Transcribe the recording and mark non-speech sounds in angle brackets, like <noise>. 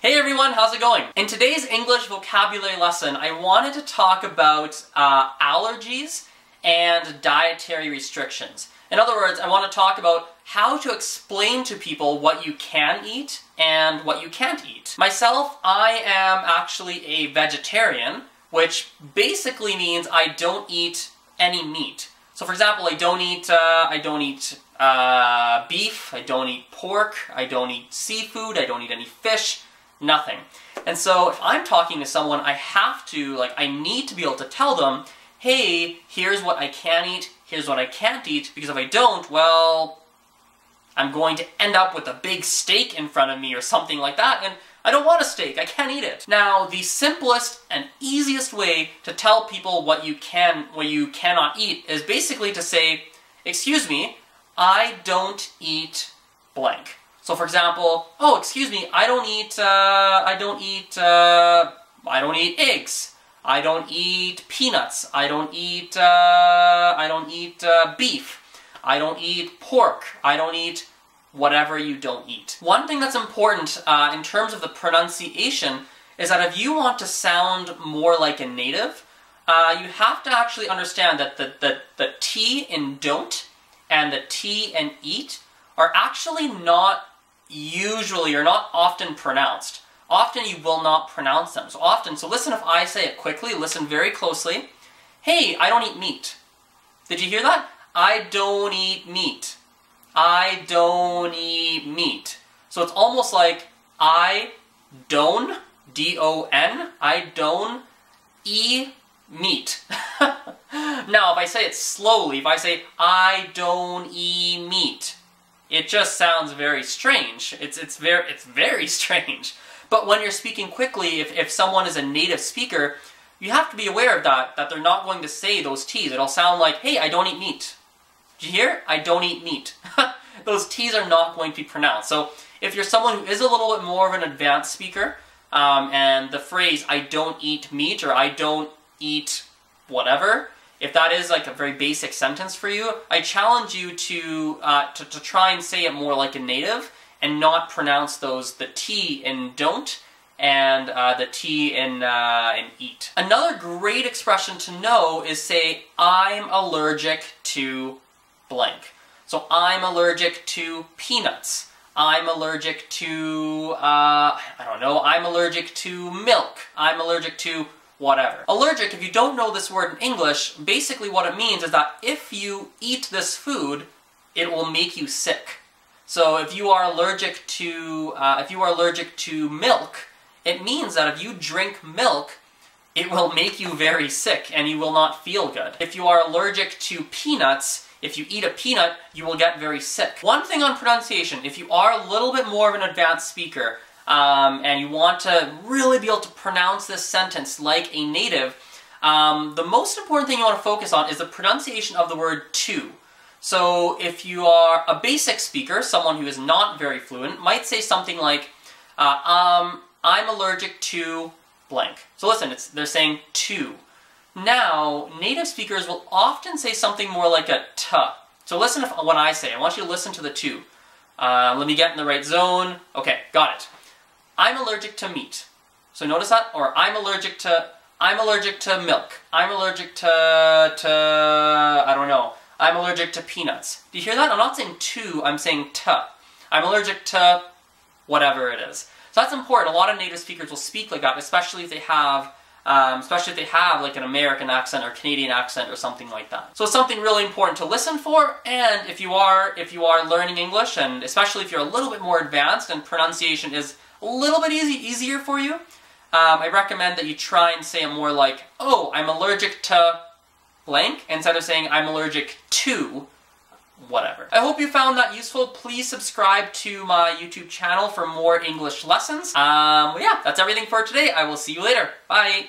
Hey everyone, how's it going? In today's English vocabulary lesson, I wanted to talk about uh, allergies and dietary restrictions. In other words, I want to talk about how to explain to people what you can eat and what you can't eat. Myself, I am actually a vegetarian, which basically means I don't eat any meat. So for example, I don't eat, uh, I don't eat uh, beef, I don't eat pork, I don't eat seafood, I don't eat any fish, nothing. And so if I'm talking to someone, I have to, like, I need to be able to tell them, hey, here's what I can eat, here's what I can't eat, because if I don't, well, I'm going to end up with a big steak in front of me or something like that, and I don't want a steak, I can't eat it. Now, the simplest and easiest way to tell people what you can, what you cannot eat is basically to say, excuse me, I don't eat blank. So for example, oh, excuse me, I don't eat, uh, I don't eat, uh, I don't eat eggs. I don't eat peanuts. I don't eat, uh, I don't eat uh, beef. I don't eat pork. I don't eat whatever you don't eat. One thing that's important uh, in terms of the pronunciation is that if you want to sound more like a native, uh, you have to actually understand that the, the, the T in don't and the T in eat are actually not usually or not often pronounced. Often you will not pronounce them. So often, so listen if I say it quickly, listen very closely. Hey, I don't eat meat. Did you hear that? I don't eat meat. I don't eat meat. So it's almost like I don't, D-O-N, I don't eat meat. <laughs> now, if I say it slowly, if I say I don't eat meat, it just sounds very strange. It's, it's, very, it's very <laughs> strange. But when you're speaking quickly, if, if someone is a native speaker, you have to be aware of that, that they're not going to say those T's. It'll sound like, hey, I don't eat meat. Do you hear? I don't eat meat. <laughs> those T's are not going to be pronounced. So if you're someone who is a little bit more of an advanced speaker, um, and the phrase, I don't eat meat, or I don't eat whatever, if that is like a very basic sentence for you, I challenge you to, uh, to, to try and say it more like a native and not pronounce those, the T in don't and uh, the T in, uh, in eat. Another great expression to know is say, I'm allergic to blank. So I'm allergic to peanuts. I'm allergic to, uh, I don't know, I'm allergic to milk. I'm allergic to whatever. Allergic, if you don't know this word in English, basically what it means is that if you eat this food, it will make you sick. So if you are allergic to, uh, if you are allergic to milk, it means that if you drink milk, it will make you very sick and you will not feel good. If you are allergic to peanuts, if you eat a peanut, you will get very sick. One thing on pronunciation, if you are a little bit more of an advanced speaker, um, and you want to really be able to pronounce this sentence like a native, um, the most important thing you want to focus on is the pronunciation of the word to. So if you are a basic speaker, someone who is not very fluent, might say something like, uh, um, I'm allergic to blank. So listen, they're saying to. Now, native speakers will often say something more like a t. So listen to what I say, I want you to listen to the to. Uh, let me get in the right zone. Okay, got it. I'm allergic to meat. So notice that? Or I'm allergic to, I'm allergic to milk. I'm allergic to, to, I don't know. I'm allergic to peanuts. Do you hear that? I'm not saying to, I'm saying to. I'm allergic to whatever it is. So that's important. A lot of native speakers will speak like that, especially if they have um, especially if they have like an American accent or Canadian accent or something like that. So it's something really important to listen for, and if you are if you are learning English, and especially if you're a little bit more advanced and pronunciation is a little bit easy, easier for you, um, I recommend that you try and say more like, oh, I'm allergic to blank, instead of saying I'm allergic to whatever. I hope you found that useful. Please subscribe to my YouTube channel for more English lessons. Um, yeah, that's everything for today. I will see you later. Bye!